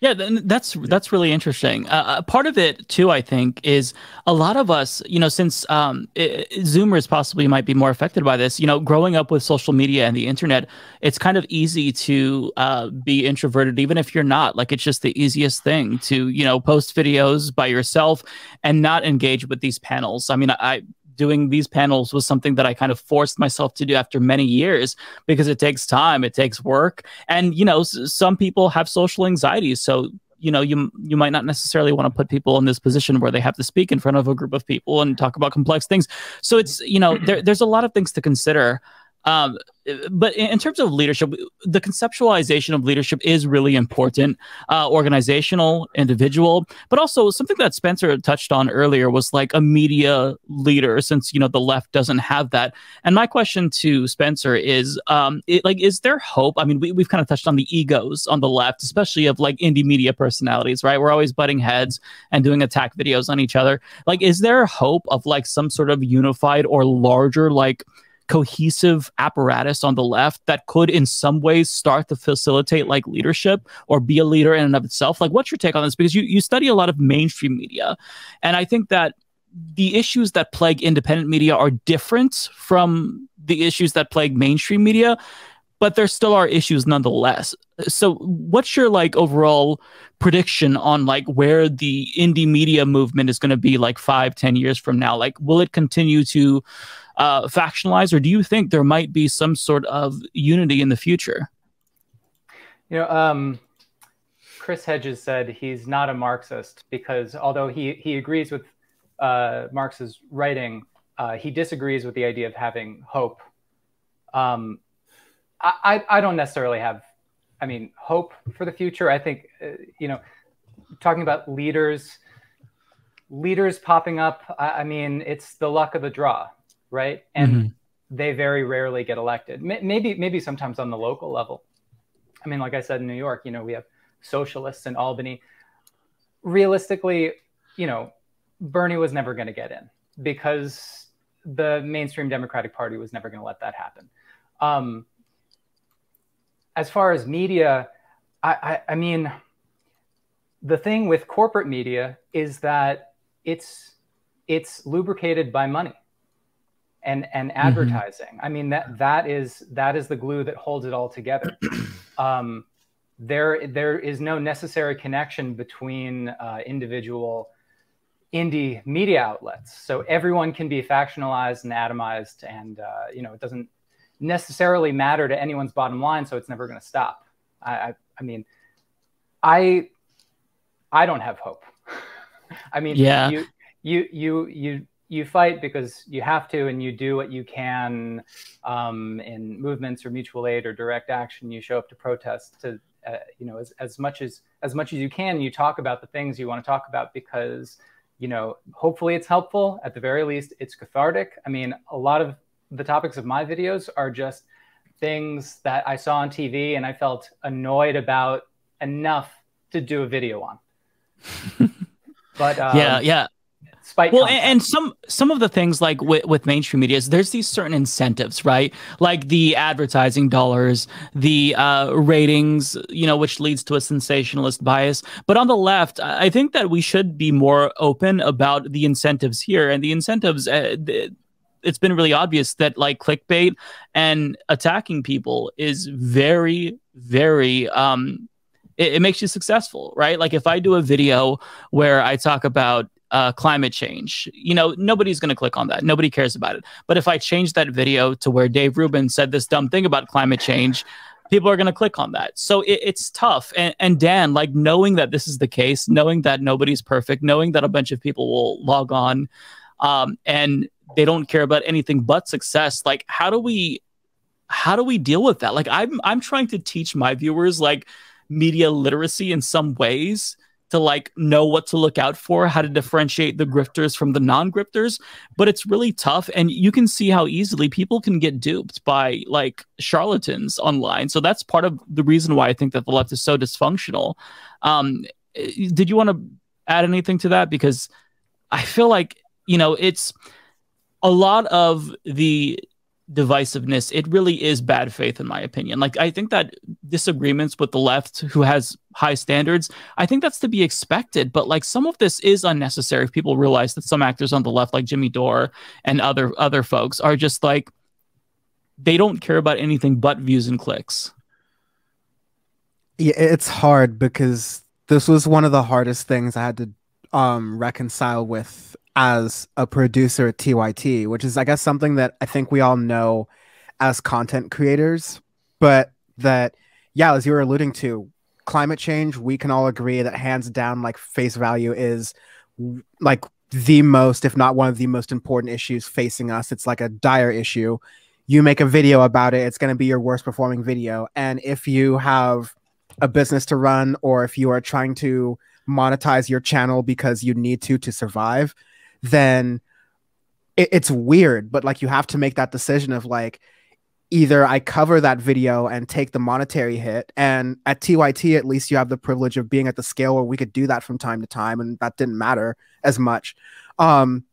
Speaker 2: yeah, that's that's really interesting. Uh, uh, part of it too, I think, is a lot of us, you know, since um, it, Zoomers possibly might be more affected by this. You know, growing up with social media and the internet, it's kind of easy to uh, be introverted, even if you're not. Like, it's just the easiest thing to, you know, post videos by yourself and not engage with these panels. I mean, I doing these panels was something that I kind of forced myself to do after many years because it takes time, it takes work, and you know, s- some people have social anxiety, so you know you you might not necessarily want to put people in this position where they have to speak in front of a group of people and talk about complex things. So it's you know there, there's a lot of things to consider um, but in terms of leadership, the conceptualization of leadership is really important, uh, organizational, individual, but also something that Spencer touched on earlier was like a media leader, since you know the left doesn't have that. And my question to Spencer is, um, it, like, is there hope? I mean, we, we've kind of touched on the egos on the left, especially of like indie media personalities, right? We're always butting heads and doing attack videos on each other. Like, is there hope of like some sort of unified or larger like cohesive apparatus on the left that could in some ways start to facilitate like leadership or be a leader in and of itself. Like what's your take on this? Because you, you study a lot of mainstream media and i think that the issues that plague independent media are different from the issues that plague mainstream media but there still are issues nonetheless. So what's your like overall prediction on like where the indie media movement is going to be like five ten years from now? Like will it continue to uh, factionalized, or do you think there might be some sort of unity in the future?
Speaker 3: You know, um, Chris Hedges said he's not a Marxist because although he he agrees with uh, Marx's writing, uh, he disagrees with the idea of having hope. Um, I, I don't necessarily have, I mean, hope for the future. I think, uh, you know, talking about leaders, leaders popping up. I, I mean, it's the luck of the draw right? And mm-hmm. they very rarely get elected. Maybe maybe sometimes on the local level. I mean, like I said in New York, you know, we have socialists in Albany. Realistically, you know, Bernie was never going to get in because the mainstream Democratic Party was never going to let that happen. Um, as far as media, I, I, I mean, the thing with corporate media is that it's it's lubricated by money and and mm-hmm. advertising. Mm-hmm. I mean that that is that is the glue that holds it all together. <clears throat> um, there there is no necessary connection between uh, individual indie media outlets. So everyone can be factionalized and atomized, and uh, you know it doesn't necessarily matter to anyone's bottom line. So it's never going to stop. I, I I mean, I I don't have hope. <laughs> I mean, yeah. you you you you you fight because you have to and you do what you can um, in movements or mutual aid or direct action you show up to protest to uh, you know as, as much as as much as you can. You talk about the things you want to talk about because you know hopefully it's helpful. At the very least it's cathartic. I mean a lot of the topics of my videos are just things that i saw on tv and i felt annoyed about enough to do a video on. <laughs>
Speaker 2: But um, yeah yeah
Speaker 3: spite.
Speaker 2: Well, and, and, some some of the things like with, with mainstream media is there's these certain incentives, right? Like the advertising dollars, the uh, ratings, you know, which leads to a sensationalist bias. But on the left, I think that we should be more open about the incentives here, and the incentives. Uh, it's been really obvious that like clickbait and attacking people is very very um it, it, makes you successful right like if i do a video where i talk about uh, climate change. You know nobody's going to click on that. Nobody cares about it. But if i change that video to where dave rubin said this dumb thing about climate change people are going to click on that. So it, it's tough. And, and dan like knowing that this is the case knowing that nobody's perfect knowing that a bunch of people will log on um, and they don't care about anything but success like how do we how do we deal with that? Like i'm i'm trying to teach my viewers like media literacy in some ways to like know what to look out for how to differentiate the grifters from the non-grifters but it's really tough and you can see how easily people can get duped by like charlatans online so that's part of the reason why i think that the left is so dysfunctional. Um did you want to add anything to that? Because i feel like you know it's a lot of the divisiveness it really is bad faith in my opinion. Like i think that disagreements with the left who has high standards i think that's to be expected but like some of this is unnecessary if people realize that some actors on the left like jimmy dore and other other folks are just like they don't care about anything but views and clicks.
Speaker 7: Yeah it's hard because this was one of the hardest things i had to um reconcile with as a producer at TYT, which is, I guess, something that I think we all know as content creators, but that, yeah, as you were alluding to, climate change, we can all agree that hands down, like face value is like the most, if not one of the most important issues facing us. It's like a dire issue. You make a video about it, it's going to be your worst performing video. And if you have a business to run, or if you are trying to monetize your channel because you need to to survive, then it, it's weird. But like you have to make that decision of like either I cover that video and take the monetary hit. And at TYT, at least you have the privilege of being at the scale where we could do that from time to time, and that didn't matter as much. Um,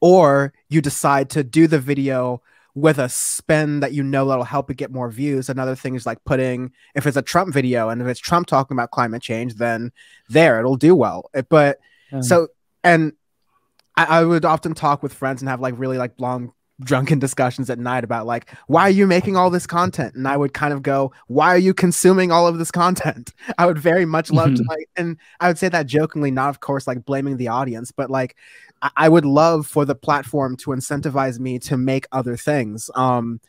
Speaker 7: or you decide to do the video with a spin that you know that'll help it get more views. Another thing is like putting if it's a Trump video and if it's Trump talking about climate change, then there it'll do well. But so and I, I would often talk with friends and have like really like long drunken discussions at night about like why are you making all this content? And i would kind of go why are you consuming all of this content? <laughs> I would very much love to like and i would say that jokingly not of course like blaming the audience but like I, I would love for the platform to incentivize me to make other things. Um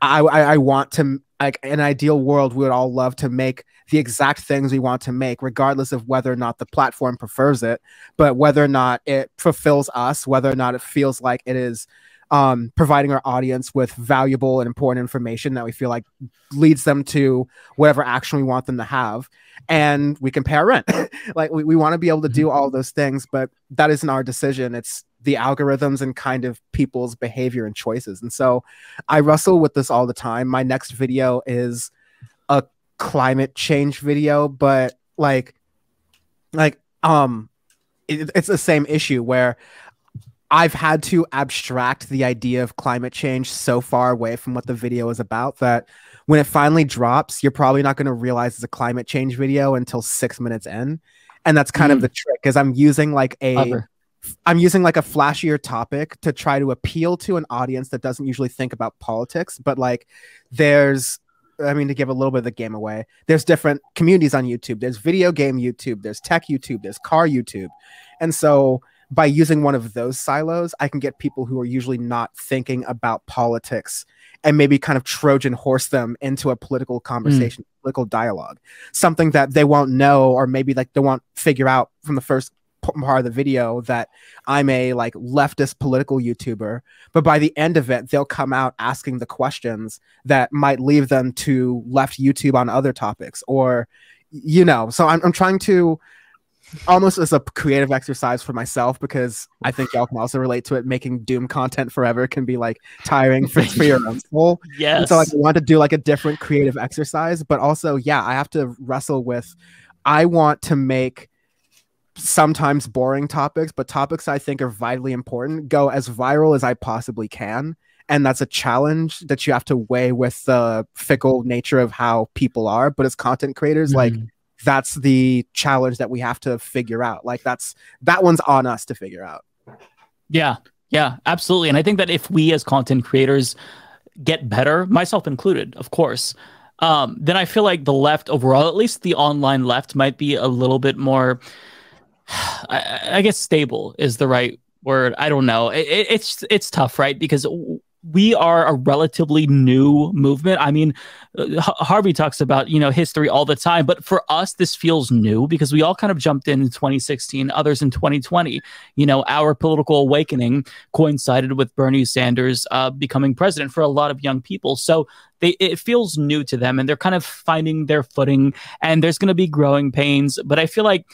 Speaker 7: I, I, I want to like an ideal world we would all love to make the exact things we want to make regardless of whether or not the platform prefers it but whether or not it fulfills us whether or not it feels like it is um, providing our audience with valuable and important information that we feel like leads them to whatever action we want them to have. And we can pay our rent. <laughs> Like we, we want to be able to do all those things but that isn't our decision. It's the algorithms and kind of people's behavior and choices. And so i wrestle with this all the time. My next video is a climate change video but like like um it, it's the same issue where I've had to abstract the idea of climate change so far away from what the video is about that when it finally drops, you're probably not going to realize it's a climate change video until six minutes in. And that's kind mm. of the trick is I'm using like a am using like a flashier topic to try to appeal to an audience that doesn't usually think about politics, but like there's I mean, to give a little bit of the game away, there's different communities on YouTube. There's video game YouTube, there's tech YouTube, there's car YouTube. And so by using one of those silos, I can get people who are usually not thinking about politics and maybe kind of Trojan horse them into a political hmm. conversation, mm. political dialogue, something that they won't know, or maybe like they won't figure out from the first part of the video that I'm a like leftist political YouTuber, but by the end of it, they'll come out asking the questions that might leave them to left YouTube on other topics, or you know. So I'm, I'm trying to almost as a creative exercise for myself because I think y'all can also relate to it. Making Doom content forever can be like tiring for, for your own <laughs> soul.
Speaker 2: Yes.
Speaker 7: And so like I want to do like a different creative exercise, but also yeah, I have to wrestle with. I want to make sometimes boring topics, but topics I think are vitally important go as viral as I possibly can. And that's a challenge that you have to weigh with the fickle nature of how people are. But as content creators, mm-hmm. like that's the challenge that we have to figure out. Like that's that one's on us to figure out.
Speaker 2: Yeah. Yeah, absolutely. And I think that if we as content creators get better, myself included, of course, um, then I feel like the left overall, at least the online left, might be a little bit more <sighs> I, I, guess stable is the right word. I don't know. It, it's it's tough, right? Because we are a relatively new movement. I mean, uh, Harvey talks about you know history all the time, but for us, this feels new because we all kind of jumped in in 2016, others in 2020. You know, our political awakening coincided with Bernie Sanders uh, becoming president for a lot of young people. So they, it feels new to them, and they're kind of finding their footing. And there's going to be growing pains, but I feel like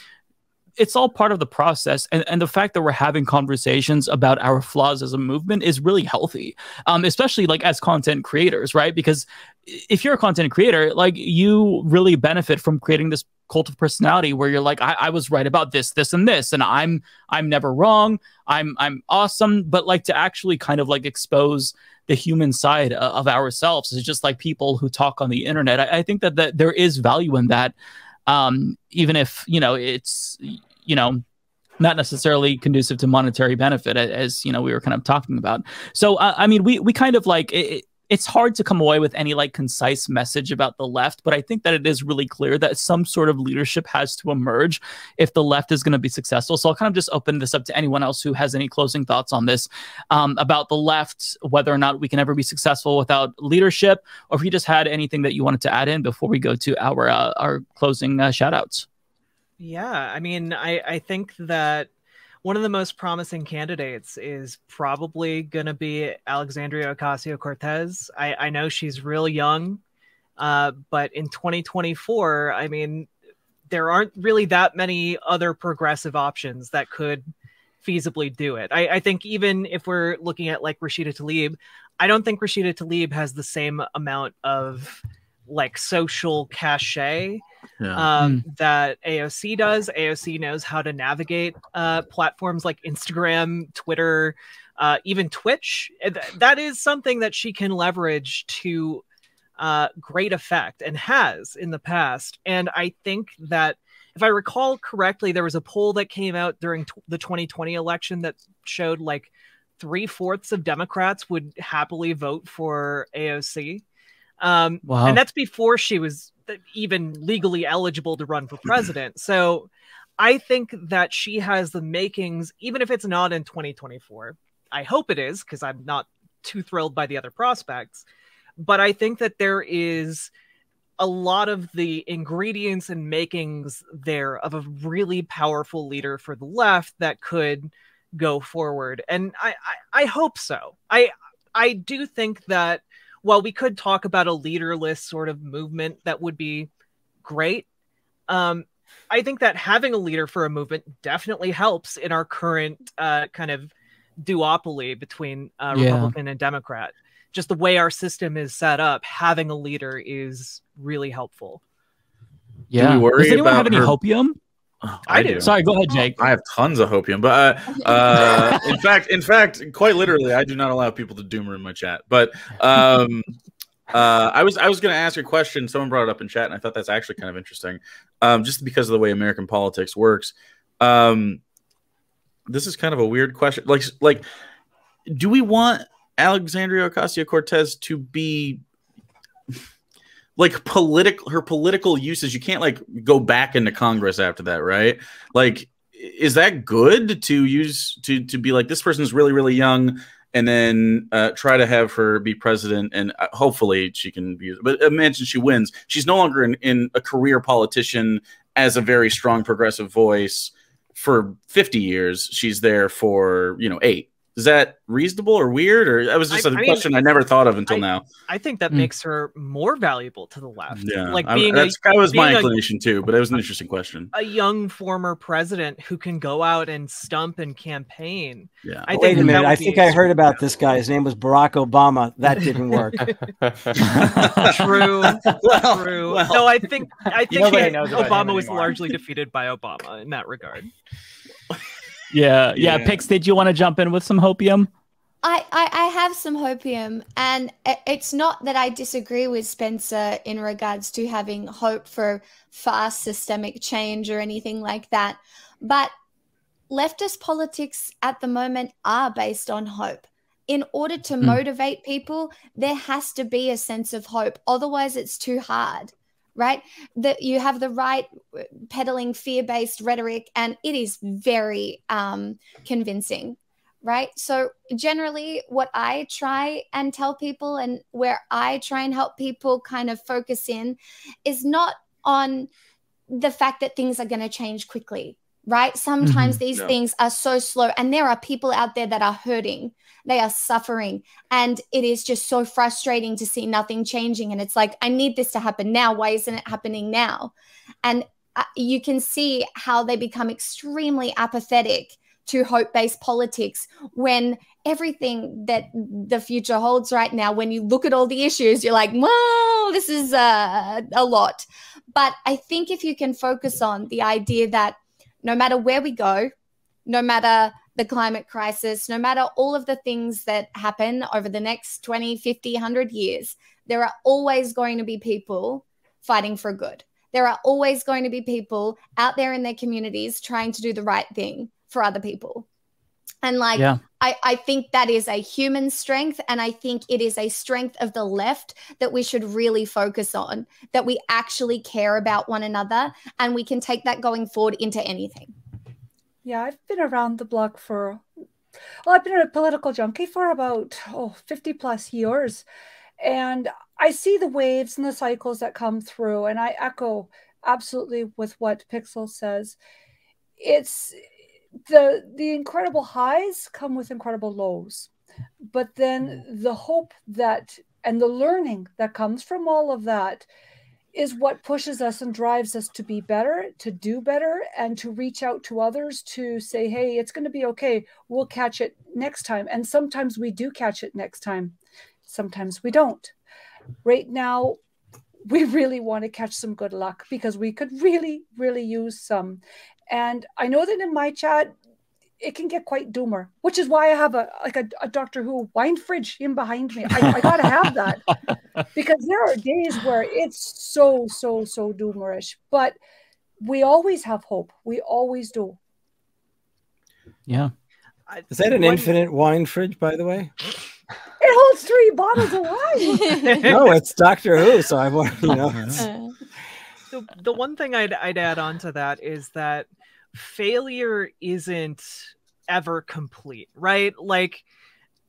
Speaker 2: it's all part of the process and, and the fact that we're having conversations about our flaws as a movement is really healthy um, especially like as content creators right? Because if you're a content creator like you really benefit from creating this cult of personality where you're like I, I was right about this this and this and i'm i'm never wrong i'm i'm awesome. But like to actually kind of like expose the human side of ourselves is just like people who talk on the internet. I, I think that, that there is value in that um, even if you know it's you know not necessarily conducive to monetary benefit as you know we were kind of talking about. So uh, i mean we we kind of like it, it's hard to come away with any like concise message about the left but i think that it is really clear that some sort of leadership has to emerge if the left is going to be successful. So i'll kind of just open this up to anyone else who has any closing thoughts on this um, about the left whether or not we can ever be successful without leadership or if you just had anything that you wanted to add in before we go to our uh, our closing uh, shout outs
Speaker 9: yeah, I mean, I I think that one of the most promising candidates is probably going to be Alexandria Ocasio Cortez. I, I know she's real young, uh, but in 2024, I mean, there aren't really that many other progressive options that could feasibly do it. I, I think even if we're looking at like Rashida Tlaib, I don't think Rashida Tlaib has the same amount of like social cachet yeah. um, mm. that AOC does. AOC knows how to navigate uh, platforms like Instagram, Twitter, uh, even Twitch. That is something that she can leverage to uh, great effect and has in the past. And I think that if I recall correctly, there was a poll that came out during t- the 2020 election that showed like three fourths of Democrats would happily vote for AOC. Um, wow. And that's before she was even legally eligible to run for president. so I think that she has the makings, even if it's not in 2024. I hope it is because I'm not too thrilled by the other prospects. But I think that there is a lot of the ingredients and makings there of a really powerful leader for the left that could go forward. And I, I, I hope so. I I do think that while we could talk about a leaderless sort of movement that would be great, um, I think that having a leader for a movement definitely helps in our current uh, kind of duopoly between uh, yeah. Republican and Democrat. Just the way our system is set up, having a leader is really helpful.
Speaker 2: Yeah. Does anyone have any her... hopium?
Speaker 1: Oh, I, I do.
Speaker 2: Sorry, go ahead, Jake.
Speaker 1: I have tons of hopium, but uh, <laughs> uh, in fact, in fact, quite literally, I do not allow people to doom in my chat. But um, uh, I was I was going to ask a question. Someone brought it up in chat, and I thought that's actually kind of interesting, um, just because of the way American politics works. Um, this is kind of a weird question. Like, like, do we want Alexandria Ocasio Cortez to be like political her political uses you can't like go back into congress after that right? Like is that good to use to to be like this person's really really young and then uh, try to have her be president and uh, hopefully she can be but imagine she wins. She's no longer in, in a career politician as a very strong progressive voice for 50 years. She's there for you know eight is that reasonable or weird or that was just a I question mean, I never thought of until
Speaker 9: I,
Speaker 1: now.
Speaker 9: I think that mm. makes her more valuable to the left.
Speaker 1: Yeah, like being I, that's a, that was my inclination a, too, but it was an interesting question.
Speaker 9: A young former president who can go out and stump and campaign.
Speaker 1: Yeah.
Speaker 8: I Wait a minute. I think I heard about this guy. His name was Barack Obama. That didn't work. <laughs> <laughs>
Speaker 9: true. well, true. Well, no, I think I think Obama was largely defeated by Obama in that regard.
Speaker 2: Yeah, yeah, yeah. Pix, did you want to jump in with some hopium?
Speaker 10: I, I, I have some hopium, and it's not that I disagree with Spencer in regards to having hope for fast systemic change or anything like that. But leftist politics at the moment are based on hope. In order to mm. motivate people, there has to be a sense of hope. Otherwise, it's too hard right? That you have the right uh, peddling fear based rhetoric, and it is very um, convincing, right? So, generally, what I try and tell people, and where I try and help people kind of focus in, is not on the fact that things are going to change quickly right? Sometimes mm-hmm. these yeah. things are so slow, and there are people out there that are hurting, they are suffering, and it is just so frustrating to see nothing changing. And it's like, I need this to happen now. Why isn't it happening now? And uh, you can see how they become extremely apathetic to hope based politics when everything that the future holds right now, when you look at all the issues, you're like, whoa, this is uh, a lot. But I think if you can focus on the idea that no matter where we go, no matter the climate crisis, no matter all of the things that happen over the next 20, 50, 100 years, there are always going to be people fighting for good. There are always going to be people out there in their communities trying to do the right thing for other people. And like, yeah. I, I think that is a human strength. And I think it is a strength of the left that we should really focus on, that we actually care about one another and we can take that going forward into anything.
Speaker 6: Yeah, I've been around the block for, well, I've been a political junkie for about, oh, 50 plus years. And I see the waves and the cycles that come through. And I echo absolutely with what Pixel says. It's, the the incredible highs come with incredible lows but then mm. the hope that and the learning that comes from all of that is what pushes us and drives us to be better to do better and to reach out to others to say hey it's going to be okay. We'll catch it next time. And sometimes we do catch it next time. Sometimes we don't. Right now we really want to catch some good luck because we could really really use some and I know that in my chat, it can get quite doomer, which is why I have a like a, a Doctor Who wine fridge in behind me. I, I gotta have that <laughs> because there are days where it's so so so doomerish, but we always have hope. We always do.
Speaker 2: Yeah.
Speaker 8: Is that an infinite wine fridge, by the way?
Speaker 6: It holds three bottles of wine. <laughs>
Speaker 8: no, it's Doctor Who, so I want you know. <laughs>
Speaker 9: the, the one thing I'd I'd add on to that is that failure isn't ever complete, right? Like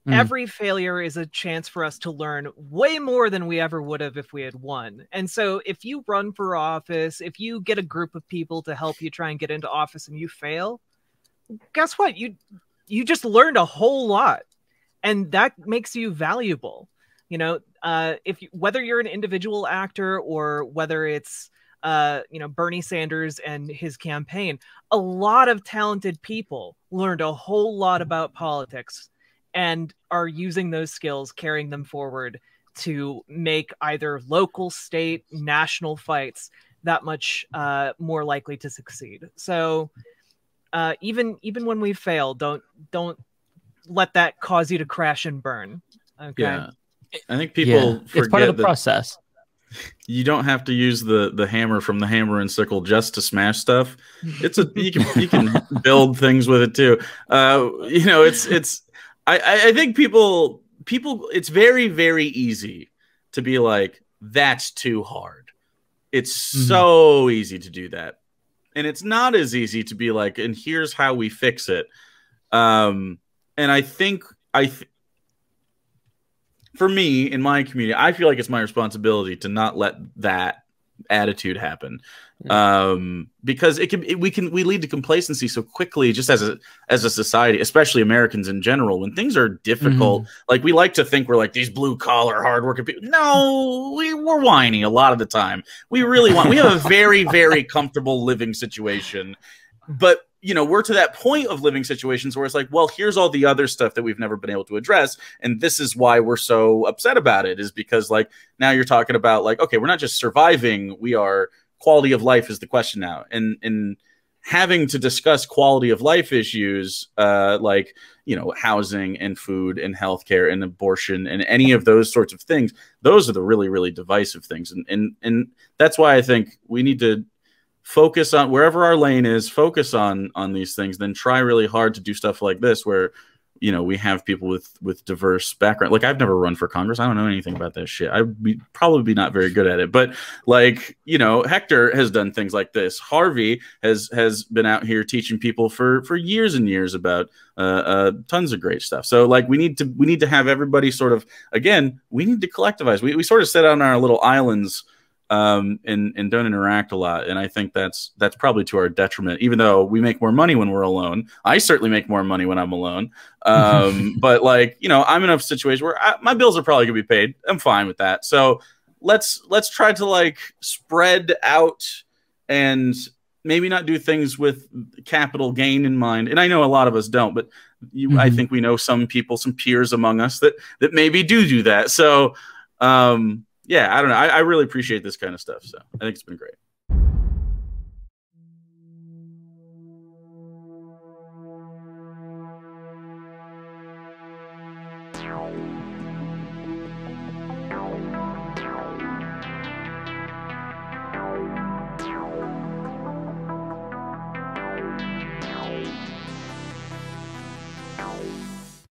Speaker 9: mm. every failure is a chance for us to learn way more than we ever would have if we had won. And so if you run for office, if you get a group of people to help you try and get into office and you fail, guess what? You you just learned a whole lot. And that makes you valuable. You know, uh, if you, whether you're an individual actor or whether it's uh, you know, Bernie Sanders and his campaign, a lot of talented people learned a whole lot about politics and are using those skills, carrying them forward to make either local, state, national fights that much uh, more likely to succeed. So uh, even even when we fail, don't don't let that cause you to crash and burn. Okay.
Speaker 1: Yeah. I think people yeah.
Speaker 2: it's part of the process
Speaker 1: you don't have to use the the hammer from the hammer and sickle just to smash stuff. It's a you can you can <laughs> build things with it too. Uh, you know, it's it's I I think people people it's very very easy to be like that's too hard. It's mm-hmm. so easy to do that. And it's not as easy to be like and here's how we fix it. Um and I think I th- for me in my community, I feel like it's my responsibility to not let that attitude happen. Um because it can it, we can we lead to complacency so quickly just as a as a society especially americans in general when things are difficult. Mm-hmm. like we like to think we're like these blue collar hardworking people no we, we're whiny a lot of the time. We really want we have a very very comfortable living situation. But you know we're to that point of living situations where it's like well here's all the other stuff that we've never been able to address and this is why we're so upset about it is because like now you're talking about like okay we're not just surviving we are quality of life is the question now. And and having to discuss quality of life issues uh like you know housing and food and healthcare and abortion and any of those sorts of things those are the really really divisive things. And and and that's why i think we need to focus on wherever our lane is focus on on these things then try really hard to do stuff like this where you know we have people with with diverse background. Like i've never run for congress. I don't know anything about that shit. I'd be probably not very good at it. But like you know hector has done things like this. Harvey has has been out here teaching people for for years and years about uh, uh tons of great stuff. So like we need to we need to have everybody sort of again we need to collectivize. We, we sort of sit on our little islands um, and and don't interact a lot. And I think that's that's probably to our detriment. Even though we make more money when we're alone, I certainly make more money when I'm alone. Um, <laughs> but like you know, I'm in a situation where I, my bills are probably gonna be paid. I'm fine with that. So let's let's try to like spread out and maybe not do things with capital gain in mind. And I know a lot of us don't, but you, mm-hmm. I think we know some people, some peers among us that that maybe do do that. So. Um, yeah, I don't know. I, I really appreciate this kind of stuff. So I think it's been great.